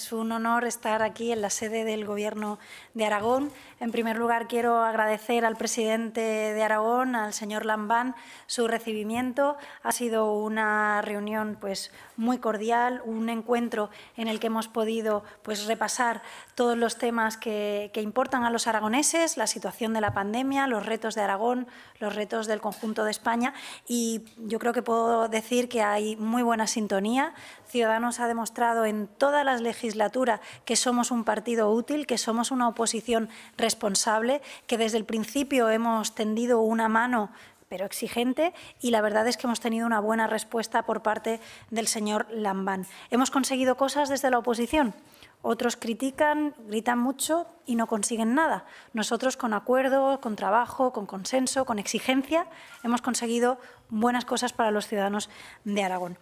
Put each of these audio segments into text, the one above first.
Es un honor estar aquí en la sede del Gobierno de Aragón. En primer lugar, quiero agradecer al presidente de Aragón, al señor Lambán, su recibimiento. Ha sido una reunión pues, muy cordial, un encuentro en el que hemos podido pues, repasar todos los temas que, que importan a los aragoneses, la situación de la pandemia, los retos de Aragón, los retos del conjunto de España. Y yo creo que puedo decir que hay muy buena sintonía. Ciudadanos ha demostrado en todas las legislaturas que somos un partido útil, que somos una oposición responsable, que desde el principio hemos tendido una mano pero exigente y la verdad es que hemos tenido una buena respuesta por parte del señor Lambán. ¿Hemos conseguido cosas desde la oposición? Otros critican, gritan mucho y no consiguen nada. Nosotros con acuerdo, con trabajo, con consenso, con exigencia, hemos conseguido buenas cosas para los ciudadanos de Aragón.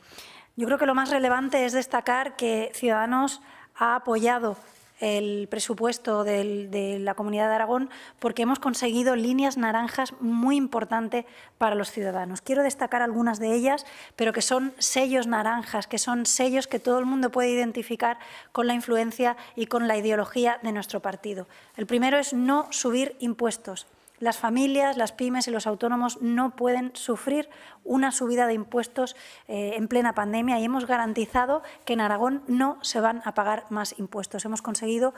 Yo creo que lo más relevante es destacar que Ciudadanos ha apoyado el presupuesto de la Comunidad de Aragón porque hemos conseguido líneas naranjas muy importantes para los ciudadanos. Quiero destacar algunas de ellas, pero que son sellos naranjas, que son sellos que todo el mundo puede identificar con la influencia y con la ideología de nuestro partido. El primero es no subir impuestos. Las familias, las pymes y los autónomos no pueden sufrir una subida de impuestos eh, en plena pandemia y hemos garantizado que en Aragón no se van a pagar más impuestos. Hemos conseguido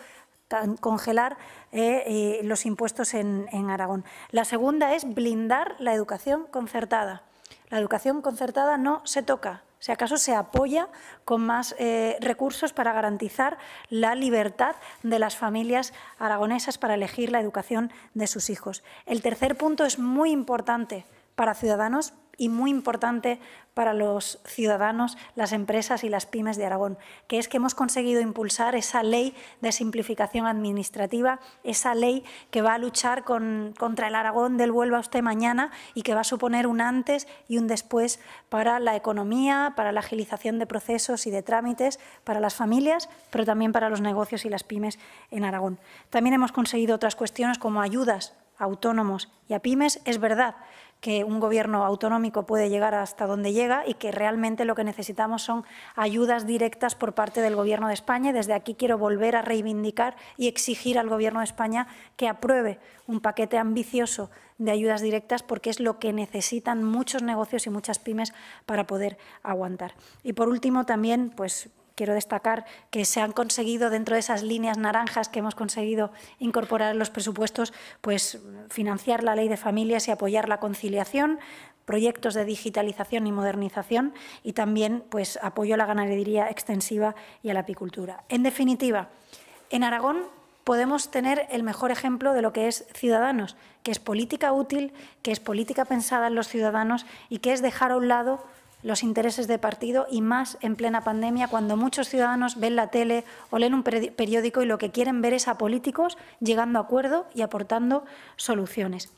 congelar eh, eh, los impuestos en Aragón. La segunda es blindar la educación concertada. La educación concertada no se toca, si acaso se apoya con más eh, recursos para garantizar la libertad de las familias aragonesas para elegir la educación de sus hijos. El tercer punto es muy importante para Ciudadanos y muy importante para los ciudadanos, las empresas y las pymes de Aragón, que es que hemos conseguido impulsar esa ley de simplificación administrativa, esa ley que va a luchar contra el Aragón del vuelva usted mañana y que va a suponer un antes y un después para la economía, para la agilización de procesos y de trámites, para las familias, pero también para los negocios y las pymes en Aragón. También hemos conseguido otras cuestiones como ayudas a autónomos y a pymes. Es verdad que un gobierno autonómico puede llegar hasta donde llega y que realmente lo que necesitamos son ayudas directas por parte del Gobierno de España. desde aquí quiero volver a reivindicar y exigir al Gobierno de España que apruebe un paquete ambicioso de ayudas directas porque es lo que necesitan muchos negocios y muchas pymes para poder aguantar. Y por último también pues quiero destacar que se han conseguido dentro de esas líneas naranjas que hemos conseguido incorporar en los presupuestos, pues financiar la ley de familias y apoyar la conciliación, proyectos de digitalización y modernización y también pues apoyo a la ganadería extensiva y a la apicultura. En definitiva, en Aragón podemos tener el mejor ejemplo de lo que es Ciudadanos, que es política útil, que es política pensada en los ciudadanos y que es dejar a un lado los intereses de partido y más en plena pandemia, cuando muchos ciudadanos ven la tele o leen un periódico y lo que quieren ver es a políticos llegando a acuerdo y aportando soluciones.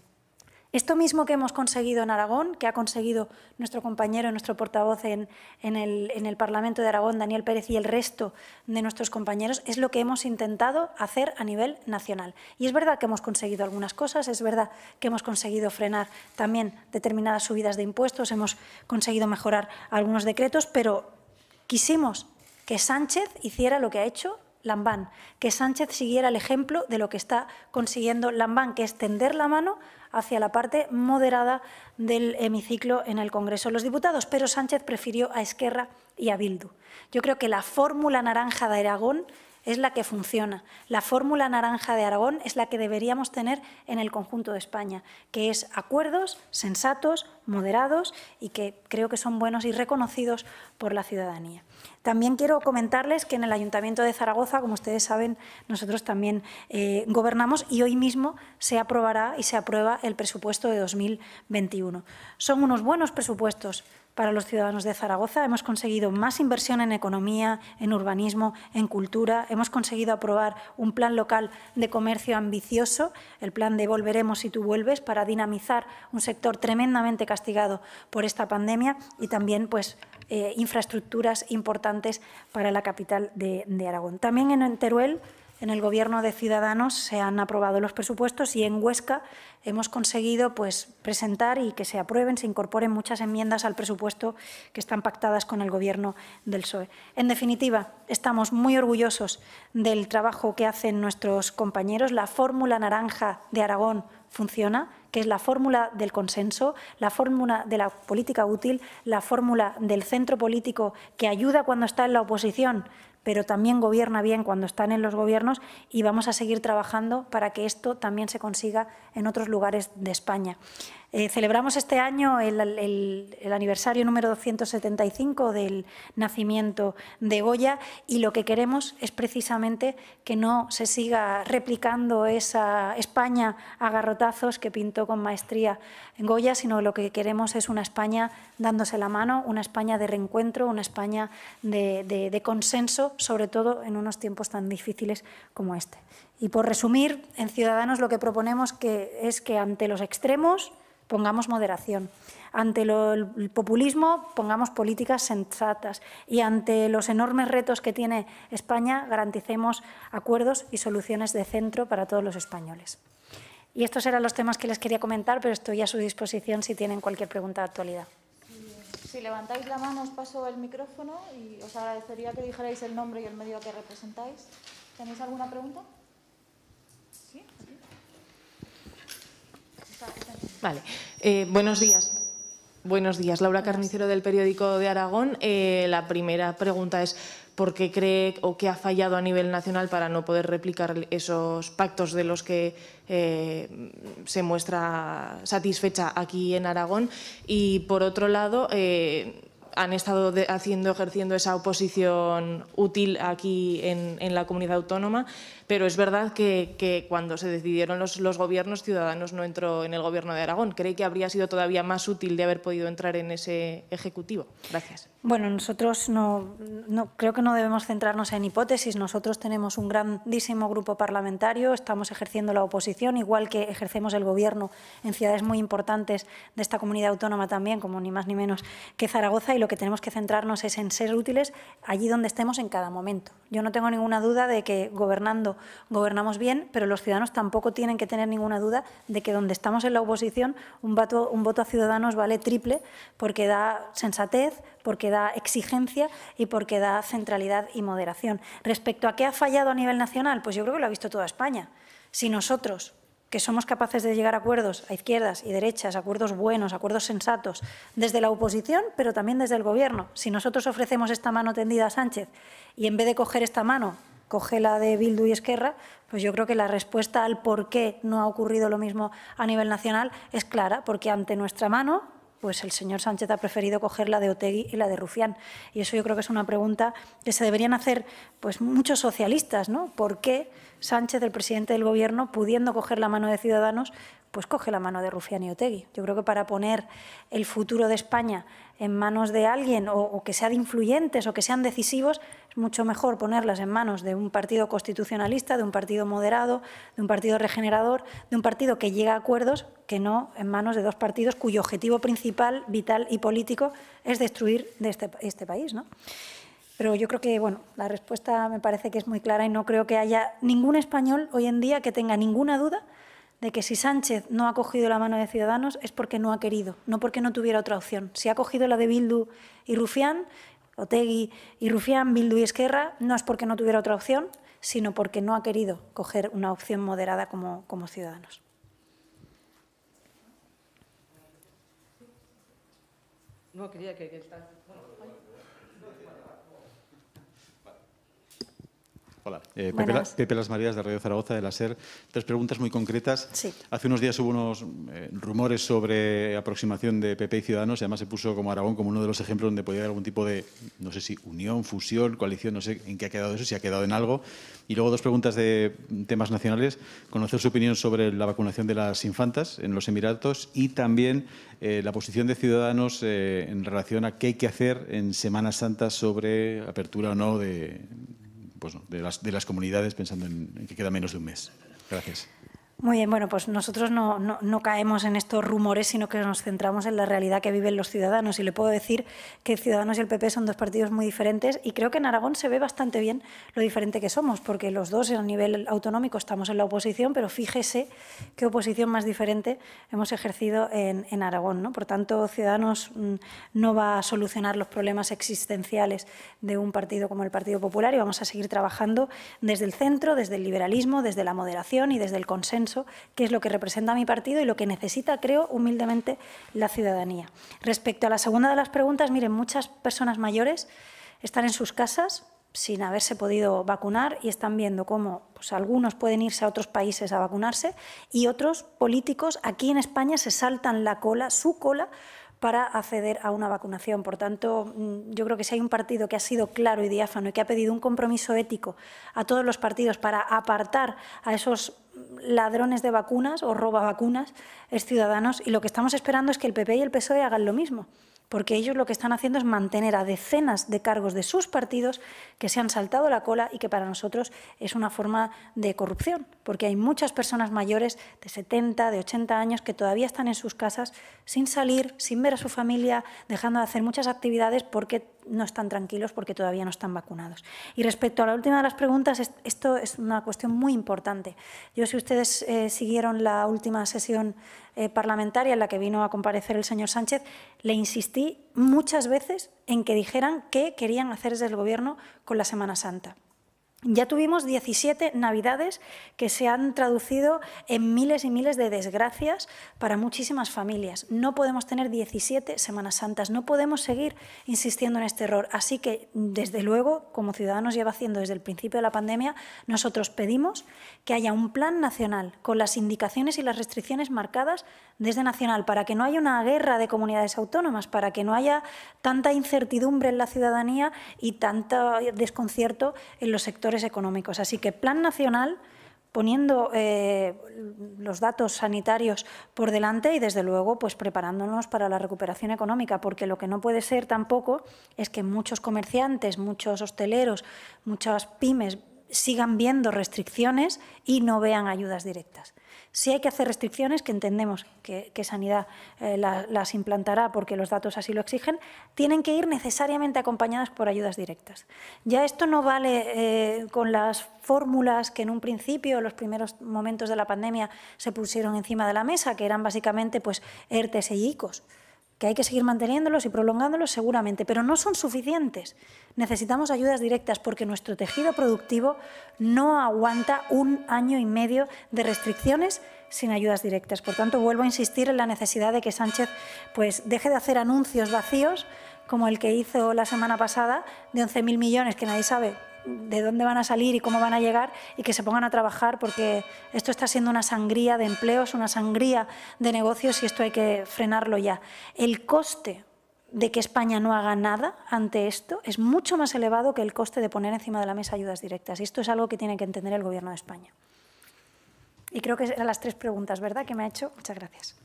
Esto mismo que hemos conseguido en Aragón, que ha conseguido nuestro compañero, nuestro portavoz en, en, el, Parlamento de Aragón, Daniel Pérez, y el resto de nuestros compañeros, es lo que hemos intentado hacer a nivel nacional. Y es verdad que hemos conseguido algunas cosas, es verdad que hemos conseguido frenar también determinadas subidas de impuestos, hemos conseguido mejorar algunos decretos, pero quisimos que Sánchez hiciera lo que ha hecho Lambán, que Sánchez siguiera el ejemplo de lo que está consiguiendo Lambán, que es tender la mano hacia la parte moderada del hemiciclo en el Congreso de los Diputados, pero Sánchez prefirió a Esquerra y a Bildu. Yo creo que la fórmula naranja de Aragón es la que funciona. La fórmula naranja de Aragón es la que deberíamos tener en el conjunto de España, que es acuerdos sensatos, moderados y que creo que son buenos y reconocidos por la ciudadanía. También quiero comentarles que en el Ayuntamiento de Zaragoza, como ustedes saben, nosotros también eh, gobernamos y hoy mismo se aprobará y se aprueba el presupuesto de 2021. Son unos buenos presupuestos para los ciudadanos de Zaragoza. Hemos conseguido más inversión en economía, en urbanismo, en cultura. Hemos conseguido aprobar un plan local de comercio ambicioso, el plan de Volveremos si tú vuelves, para dinamizar un sector tremendamente castigado por esta pandemia y también pues, eh, infraestructuras importantes para la capital de, Aragón. También en Teruel en el Gobierno de Ciudadanos se han aprobado los presupuestos y en Huesca hemos conseguido pues, presentar y que se aprueben, se incorporen muchas enmiendas al presupuesto que están pactadas con el Gobierno del PSOE. En definitiva, estamos muy orgullosos del trabajo que hacen nuestros compañeros. La fórmula naranja de Aragón funciona, que es la fórmula del consenso, la fórmula de la política útil, la fórmula del centro político que ayuda cuando está en la oposición, pero también gobierna bien cuando están en los gobiernos y vamos a seguir trabajando para que esto también se consiga en otros lugares de España. Eh, celebramos este año el, aniversario número 275 del nacimiento de Goya y lo que queremos es precisamente que no se siga replicando esa España a garrotazos que pintó con maestría en Goya, sino lo que queremos es una España dándose la mano, una España de reencuentro, una España de, de consenso, sobre todo en unos tiempos tan difíciles como este. Y por resumir, en Ciudadanos lo que proponemos que es que ante los extremos pongamos moderación. Ante el populismo, pongamos políticas sensatas. Y ante los enormes retos que tiene España, garanticemos acuerdos y soluciones de centro para todos los españoles. Y estos eran los temas que les quería comentar, pero estoy a su disposición si tienen cualquier pregunta de actualidad. Si levantáis la mano, os paso el micrófono y os agradecería que dijerais el nombre y el medio que representáis. ¿Tenéis alguna pregunta? ¿Sí? Vale. Eh, buenos días. Buenos días. Laura Carnicero del periódico de Aragón. Eh, la primera pregunta es ¿por qué cree o qué ha fallado a nivel nacional para no poder replicar esos pactos de los que eh, se muestra satisfecha aquí en Aragón? Y por otro lado, han estado haciendo, ejerciendo esa oposición útil aquí en, la comunidad autónoma, pero es verdad que, cuando se decidieron los, los, gobiernos, Ciudadanos no entró en el gobierno de Aragón. ¿Cree que habría sido todavía más útil de haber podido entrar en ese ejecutivo? Gracias. Bueno, nosotros no, creo que no debemos centrarnos en hipótesis. Nosotros tenemos un grandísimo grupo parlamentario, estamos ejerciendo la oposición, igual que ejercemos el gobierno en ciudades muy importantes de esta comunidad autónoma también, como ni más ni menos que Zaragoza, y lo que tenemos que centrarnos es en ser útiles allí donde estemos en cada momento. Yo no tengo ninguna duda de que gobernando gobernamos bien, pero los ciudadanos tampoco tienen que tener ninguna duda de que donde estamos en la oposición un voto, un voto a ciudadanos vale triple porque da sensatez, porque da exigencia y porque da centralidad y moderación. Respecto a qué ha fallado a nivel nacional, pues yo creo que lo ha visto toda España. Si nosotros que somos capaces de llegar a acuerdos a izquierdas y derechas, acuerdos buenos, acuerdos sensatos, desde la oposición, pero también desde el Gobierno. Si nosotros ofrecemos esta mano tendida a Sánchez y en vez de coger esta mano coge la de Bildu y Esquerra, pues yo creo que la respuesta al por qué no ha ocurrido lo mismo a nivel nacional es clara, porque ante nuestra mano pues el señor Sánchez ha preferido coger la de Otegui y la de Rufián. Y eso yo creo que es una pregunta que se deberían hacer pues, muchos socialistas, ¿no? ¿Por qué Sánchez, el presidente del Gobierno, pudiendo coger la mano de Ciudadanos, pues coge la mano de Rufián y Otegui? Yo creo que para poner el futuro de España en manos de alguien o, que sean influyentes o que sean decisivos, es mucho mejor ponerlas en manos de un partido constitucionalista, de un partido moderado, de un partido regenerador, de un partido que llega a acuerdos, que no en manos de dos partidos cuyo objetivo principal, vital y político es destruir de este, este país. ¿no? Pero yo creo que bueno, la respuesta me parece que es muy clara y no creo que haya ningún español hoy en día que tenga ninguna duda de que si Sánchez no ha cogido la mano de Ciudadanos es porque no ha querido, no porque no tuviera otra opción. Si ha cogido la de Bildu y Rufián, Otegui y Rufián, Bildu y Esquerra, no es porque no tuviera otra opción, sino porque no ha querido coger una opción moderada como, como Ciudadanos. No, quería que... Hola, eh, Pepe, Las Marías de Radio Zaragoza de la SER. Tres preguntas muy concretas. Hace unos días hubo unos eh, rumores sobre aproximación de PP y Ciudadanos y además se puso como Aragón como uno de los ejemplos donde podía haber algún tipo de, no sé si unión, fusión, coalición, no sé en qué ha quedado eso, si ha quedado en algo. Y luego dos preguntas de temas nacionales. Conocer su opinión sobre la vacunación de las infantas en los Emiratos y también eh, la posición de Ciudadanos en relación a qué hay que hacer en Semana Santa sobre apertura o no de, pues, de, las, de las comunidades pensando en, que queda menos de un mes. Gracias. Muy bien, bueno, pues nosotros no, no, caemos en estos rumores, sino que nos centramos en la realidad que viven los ciudadanos. Y le puedo decir que Ciudadanos y el PP son dos partidos muy diferentes y creo que en Aragón se ve bastante bien lo diferente que somos, porque los dos a nivel autonómico estamos en la oposición, pero fíjese qué oposición más diferente hemos ejercido en, en Aragón. ¿no? Por tanto, Ciudadanos mm, no va a solucionar los problemas existenciales de un partido como el Partido Popular y vamos a seguir trabajando desde el centro, desde el liberalismo, desde la moderación y desde el consenso que es lo que representa mi partido y lo que necesita, creo, humildemente la ciudadanía. Respecto a la segunda de las preguntas, miren, muchas personas mayores están en sus casas sin haberse podido vacunar y están viendo cómo pues, algunos pueden irse a otros países a vacunarse y otros políticos aquí en España se saltan la cola, su cola, para acceder a una vacunación. Por tanto, mm, yo creo que si hay un partido que ha sido claro y diáfano y que ha pedido un compromiso ético a todos los partidos para apartar a esos ladrones de vacunas o roba vacunas, es Ciudadanos. Y lo que estamos esperando es que el PP y el PSOE hagan lo mismo porque ellos lo que están haciendo es mantener a decenas de cargos de sus partidos que se han saltado la cola y que para nosotros es una forma de corrupción, porque hay muchas personas mayores de 70, de 80 años que todavía están en sus casas sin salir, sin ver a su familia, dejando de hacer muchas actividades porque no están tranquilos porque todavía no están vacunados. Y respecto a la última de las preguntas, esto es una cuestión muy importante. Yo, si ustedes eh, siguieron la última sesión eh, parlamentaria en la que vino a comparecer el señor Sánchez, le insistí muchas veces en que dijeran qué querían hacer desde el Gobierno con la Semana Santa. Ya tuvimos 17 Navidades que se han traducido en miles y miles de desgracias para muchísimas familias. No podemos tener 17 Semanas Santas, no podemos seguir insistiendo en este error. Así que, desde luego, como Ciudadanos lleva haciendo desde el principio de la pandemia, nosotros pedimos que haya un plan nacional con las indicaciones y las restricciones marcadas desde nacional para que no haya una guerra de comunidades autónomas, para que no haya tanta incertidumbre en la ciudadanía y tanto desconcierto en los sectores económicos. Así que plan nacional poniendo eh, los datos sanitarios por delante y, desde luego, pues preparándonos para la recuperación económica, porque lo que no puede ser tampoco es que muchos comerciantes, muchos hosteleros, muchas pymes sigan viendo restricciones y no vean ayudas directas. Si hay que hacer restricciones, que entendemos que, Sanidad eh, las implantará porque los datos así lo exigen, tienen que ir necesariamente acompañadas por ayudas directas. Ya esto no vale eh, con las fórmulas que en un principio, en los primeros momentos de la pandemia, se pusieron encima de la mesa, que eran básicamente pues, ERTES y ICOs que hay que seguir manteniéndolos y prolongándolos seguramente, pero no son suficientes. Necesitamos ayudas directas porque nuestro tejido productivo no aguanta un año y medio de restricciones sin ayudas directas. Por tanto, vuelvo a insistir en la necesidad de que Sánchez pues, deje de hacer anuncios vacíos como el que hizo la semana pasada de 11.000 millones que nadie sabe de dónde van a salir y cómo van a llegar y que se pongan a trabajar porque esto está siendo una sangría de empleos, una sangría de negocios y esto hay que frenarlo ya. El coste de que España no haga nada ante esto es mucho más elevado que el coste de poner encima de la mesa ayudas directas y esto es algo que tiene que entender el Gobierno de España. Y creo que eran las tres preguntas, ¿verdad?, que me ha hecho. Muchas gracias.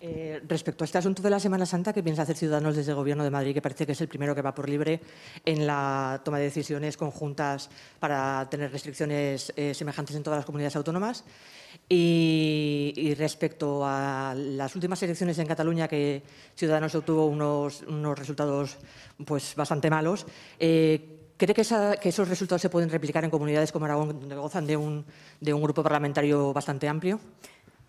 Eh, respecto a este asunto de la Semana Santa, ¿qué piensa hacer Ciudadanos desde el Gobierno de Madrid, que parece que es el primero que va por libre en la toma de decisiones conjuntas para tener restricciones eh, semejantes en todas las comunidades autónomas? Y, respecto a las últimas elecciones en Cataluña, que Ciudadanos obtuvo unos, resultados pues, bastante malos, eh, ¿Cree que, esos resultados se pueden replicar en comunidades como Aragón, donde gozan de un grupo parlamentario bastante amplio?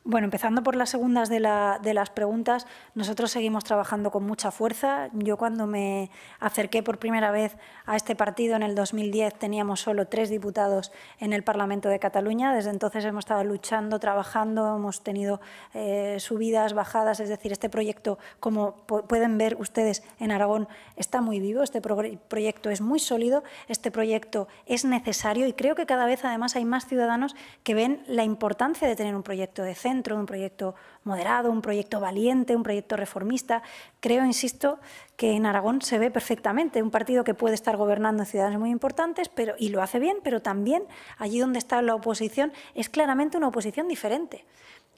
Bueno, empezando por las segundas de, las preguntas, nosotros seguimos trabajando con mucha fuerza. Yo cuando me acerqué por primera vez a este partido en el 2010 teníamos solo tres diputados en el Parlamento de Cataluña. Desde entonces hemos estado luchando, trabajando, hemos tenido eh, subidas, bajadas. Es decir, este proyecto, como pueden ver ustedes en Aragón, está muy vivo. Este proyecto es muy sólido. Este proyecto es necesario y creo que cada vez además hay más ciudadanos que ven la importancia de tener un proyecto decente de un proyecto moderado, un proyecto valiente, un proyecto reformista. Creo, insisto, que en Aragón se ve perfectamente un partido que puede estar gobernando en ciudades muy importantes pero, y lo hace bien, pero también allí donde está la oposición es claramente una oposición diferente.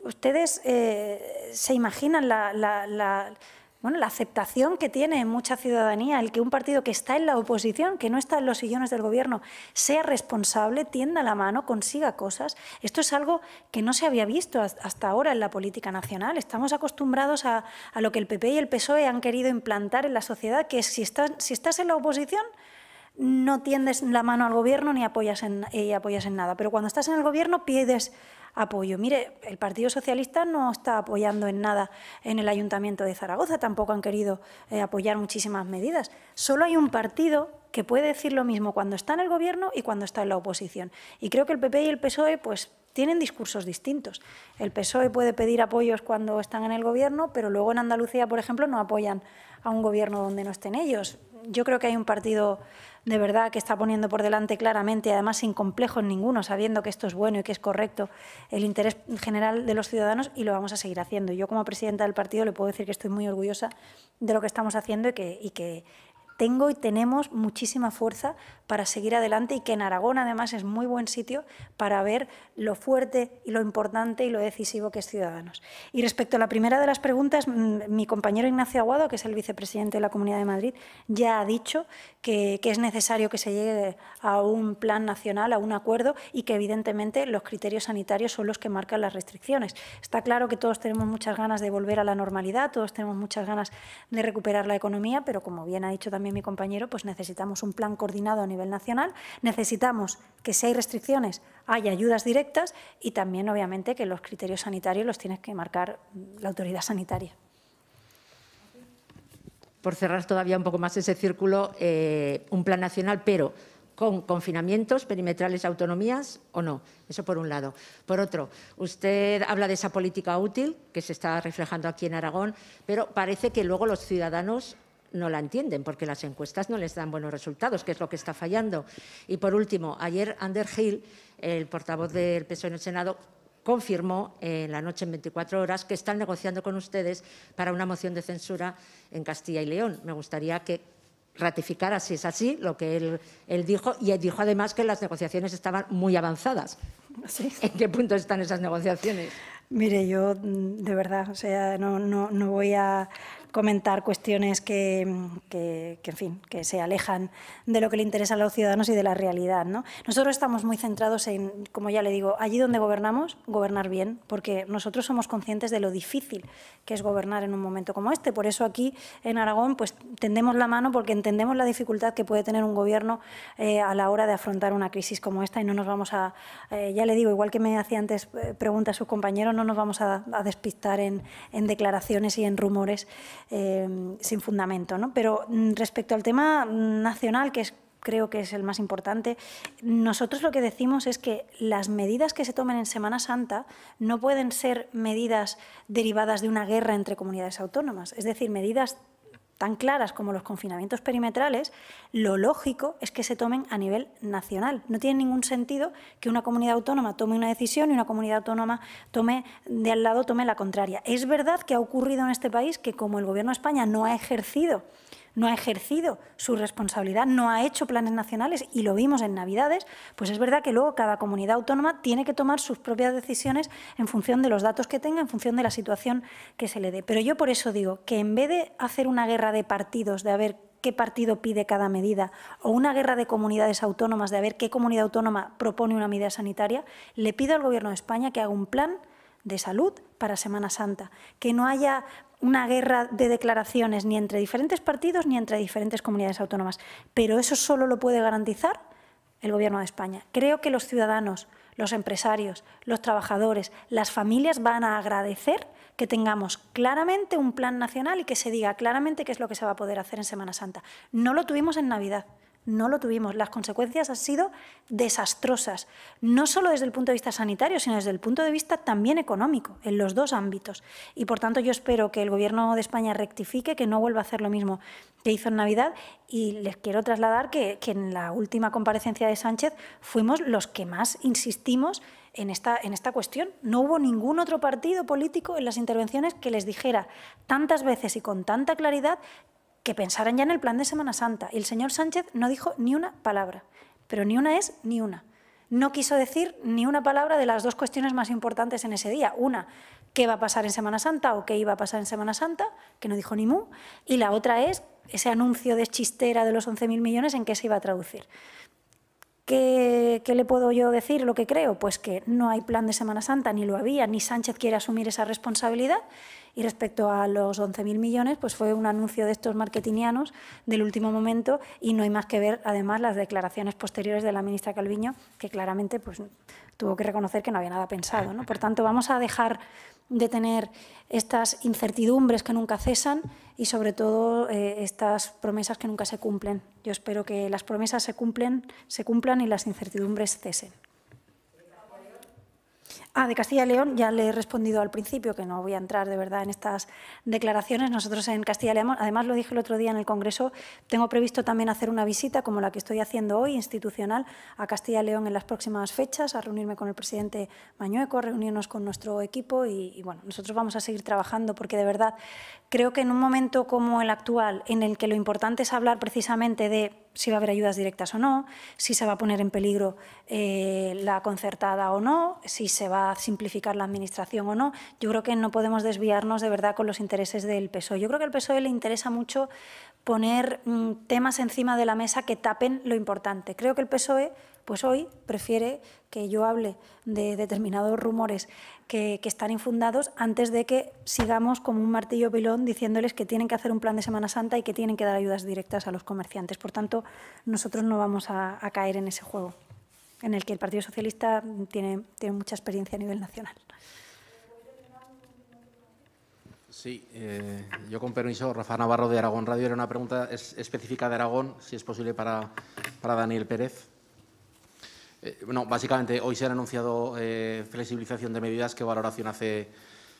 Ustedes eh, se imaginan la bueno, la aceptación que tiene mucha ciudadanía el que un partido que está en la oposición, que no está en los sillones del gobierno, sea responsable, tienda la mano, consiga cosas. Esto es algo que no se había visto hasta ahora en la política nacional. Estamos acostumbrados a, lo que el PP y el PSOE han querido implantar en la sociedad, que si estás, si estás en la oposición, no tiendes la mano al gobierno ni apoyas en, y apoyas en nada. Pero cuando estás en el gobierno pides apoyo. Mire, el Partido Socialista no está apoyando en nada en el Ayuntamiento de Zaragoza, tampoco han querido eh, apoyar muchísimas medidas. Solo hay un partido que puede decir lo mismo cuando está en el Gobierno y cuando está en la oposición. Y creo que el PP y el PSOE pues, tienen discursos distintos. El PSOE puede pedir apoyos cuando están en el Gobierno, pero luego en Andalucía, por ejemplo, no apoyan a un Gobierno donde no estén ellos. Yo creo que hay un partido de verdad que está poniendo por delante claramente, además sin complejo en ninguno, sabiendo que esto es bueno y que es correcto, el interés general de los ciudadanos y lo vamos a seguir haciendo. Yo como presidenta del partido le puedo decir que estoy muy orgullosa de lo que estamos haciendo y que, y que tengo y tenemos muchísima fuerza para seguir adelante y que en Aragón además es muy buen sitio para ver lo fuerte y lo importante y lo decisivo que es Ciudadanos. Y respecto a la primera de las preguntas, mm, mi compañero Ignacio Aguado, que es el vicepresidente de la Comunidad de Madrid, ya ha dicho que, que es necesario que se llegue a un plan nacional, a un acuerdo y que evidentemente los criterios sanitarios son los que marcan las restricciones. Está claro que todos tenemos muchas ganas de volver a la normalidad, todos tenemos muchas ganas de recuperar la economía, pero como bien ha dicho también mi compañero, pues necesitamos un plan coordinado a nivel nacional, necesitamos que si hay restricciones haya ayudas directas y también, obviamente, que los criterios sanitarios los tiene que marcar la autoridad sanitaria. Por cerrar todavía un poco más ese círculo, eh, un plan nacional, pero con confinamientos perimetrales autonomías o no. Eso por un lado. Por otro, usted habla de esa política útil que se está reflejando aquí en Aragón, pero parece que luego los ciudadanos no la entienden porque las encuestas no les dan buenos resultados, que es lo que está fallando. Y por último, ayer Ander Hill, el portavoz del PSOE en el Senado, confirmó en la noche en 24 horas que están negociando con ustedes para una moción de censura en Castilla y León. Me gustaría que ratificara, si es así, lo que él, él dijo y dijo además que las negociaciones estaban muy avanzadas. ¿En qué punto están esas negociaciones? Mire, yo mm, de verdad, o sea, no, no, no voy a comentar cuestiones que, en fin, que se alejan de lo que le interesa a los ciudadanos y de la realidad. ¿no? Nosotros estamos muy centrados en, como ya le digo, allí donde gobernamos, gobernar bien, porque nosotros somos conscientes de lo difícil que es gobernar en un momento como este. Por eso aquí en Aragón pues, tendemos la mano porque entendemos la dificultad que puede tener un gobierno eh, a la hora de afrontar una crisis como esta y no nos vamos a, eh, ya le digo, igual que me hacía antes eh, preguntas sus compañeros, no nos vamos a, despistar en, en declaraciones y en rumores Em, sin fundamento. ¿no? Pero mm, respecto al tema nacional, que creo que es el más importante. Nosotros lo que decimos es que las medidas que se tomen en Semana Santa no pueden ser medidas derivadas de una guerra entre comunidades autónomas, es decir, medidas tan claras como los confinamientos perimetrales, lo lógico es que se tomen a nivel nacional. No tiene ningún sentido que una comunidad autónoma tome una decisión y una comunidad autónoma tome de al lado tome la contraria. Es verdad que ha ocurrido en este país que como el Gobierno de España no ha ejercido no ha ejercido su responsabilidad, no ha hecho planes nacionales y lo vimos en Navidades, pues es verdad que luego cada comunidad autónoma tiene que tomar sus propias decisiones en función de los datos que tenga, en función de la situación que se le dé. Pero yo por eso digo que en vez de hacer una guerra de partidos, de a ver qué partido pide cada medida, o una guerra de comunidades autónomas, de a ver qué comunidad autónoma propone una medida sanitaria, le pido al Gobierno de España que haga un plan de salud para Semana Santa, que no haya una guerra de declaraciones ni entre diferentes partidos ni entre diferentes comunidades autónomas. Pero eso solo lo puede garantizar el Gobierno de España. Creo que los ciudadanos, los empresarios, los trabajadores, las familias van a agradecer que tengamos claramente un plan nacional y que se diga claramente qué es lo que se va a poder hacer en Semana Santa. No lo tuvimos en Navidad. No lo tuvimos. Las consecuencias han sido desastrosas, no solo desde el punto de vista sanitario, sino desde el punto de vista también económico, en los dos ámbitos. Y por tanto yo espero que el Gobierno de España rectifique, que no vuelva a hacer lo mismo que hizo en Navidad. Y les quiero trasladar que, en la última comparecencia de Sánchez fuimos los que más insistimos en esta, en esta cuestión. No hubo ningún otro partido político en las intervenciones que les dijera tantas veces y con tanta claridad que pensaran ya en el plan de Semana Santa. Y el señor Sánchez no dijo ni una palabra, pero ni una es ni una. No quiso decir ni una palabra de las dos cuestiones más importantes en ese día. Una, qué va a pasar en Semana Santa o qué iba a pasar en Semana Santa, que no dijo ni mu, y la otra es ese anuncio de chistera de los 11.000 millones en qué se iba a traducir. ¿Qué, ¿Qué, le puedo yo decir lo que creo? Pues que no hay plan de Semana Santa, ni lo había, ni Sánchez quiere asumir esa responsabilidad. Y respecto a los 11.000 millones, pues fue un anuncio de estos marketingianos del último momento y no hay más que ver, además, las declaraciones posteriores de la ministra Calviño, que claramente pues, tuvo que reconocer que no había nada pensado. ¿no? Por tanto, vamos a dejar de tener estas incertidumbres que nunca cesan y, sobre todo, eh, estas promesas que nunca se cumplen. Yo espero que las promesas se, cumplen, se cumplan y las incertidumbres cesen. Ah, de Castilla y León ya le he respondido al principio que no voy a entrar de verdad en estas declaraciones. Nosotros en Castilla y León, además lo dije el otro día en el Congreso, tengo previsto también hacer una visita como la que estoy haciendo hoy, institucional, a Castilla y León en las próximas fechas, a reunirme con el presidente Mañueco, a reunirnos con nuestro equipo y, y bueno, nosotros vamos a seguir trabajando porque de verdad creo que en un momento como el actual, en el que lo importante es hablar precisamente de si va a haber ayudas directas o no, si se va a poner en peligro eh, la concertada o no, si se va a simplificar la administración o no. Yo creo que no podemos desviarnos de verdad con los intereses del PSOE. Yo creo que al PSOE le interesa mucho poner mm, temas encima de la mesa que tapen lo importante. Creo que el PSOE pues hoy prefiere que yo hable de determinados rumores que, están infundados antes de que sigamos como un martillo pilón diciéndoles que tienen que hacer un plan de Semana Santa y que tienen que dar ayudas directas a los comerciantes. Por tanto, nosotros no vamos a, caer en ese juego en el que el Partido Socialista tiene, tiene mucha experiencia a nivel nacional. Sí, eh, yo con permiso, Rafa Navarro de Aragón Radio, era una pregunta específica de Aragón, si es posible para, para Daniel Pérez. Eh, bueno, básicamente hoy se han anunciado eh, flexibilización de medidas. ¿Qué valoración hace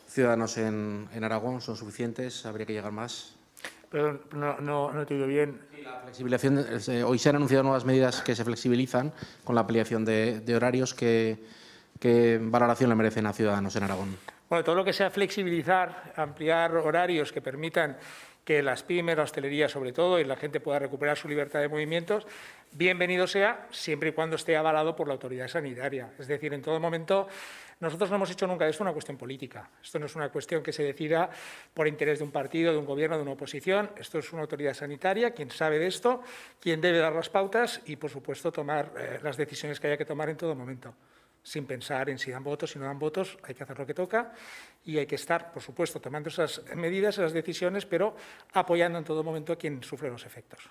Ciudadanos en, Aragón? ¿Son suficientes? ¿Habría que llegar más? Perdón, no, no, no te bien. la flexibilización, eh, hoy se han anunciado nuevas medidas que se flexibilizan con la ampliación de, horarios. ¿Qué, ¿Qué valoración le merecen a Ciudadanos en Aragón? Bueno, todo lo que sea flexibilizar, ampliar horarios que permitan que las pymes, la hostelería sobre todo, y la gente pueda recuperar su libertad de movimientos, bienvenido sea siempre y cuando esté avalado por la autoridad sanitaria. Es decir, en todo momento, nosotros no hemos hecho nunca esto una cuestión política. Esto no es una cuestión que se decida por interés de un partido, de un gobierno, de una oposición. Esto es una autoridad sanitaria, quien sabe de esto, quien debe dar las pautas y, por supuesto, tomar eh, las decisiones que haya que tomar en todo momento sin pensar en si dan votos, si no dan votos, hay que hacer lo que toca y hay que estar, por supuesto, tomando esas medidas, esas decisiones, pero apoyando en todo momento a quien sufre los efectos.